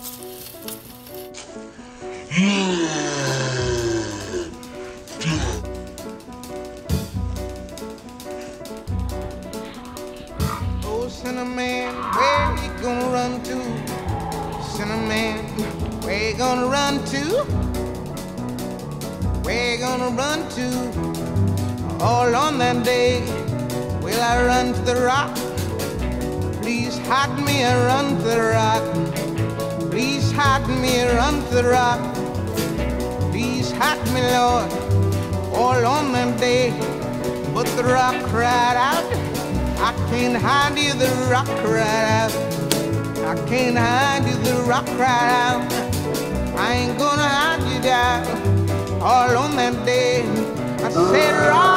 Oh, Sinnerman, where you gonna run to? Sinnerman, where you gonna run to? Where you gonna run to? All on that day, will I run to the rock? Please hide me and run to the rock. Hide me run to the rock. Please hide me, Lord, all on that day. But the rock cried out, I can't hide you, the rock cried out. I can't hide you, the rock cried out. I ain't gonna hide you down all on that day. I said, rock.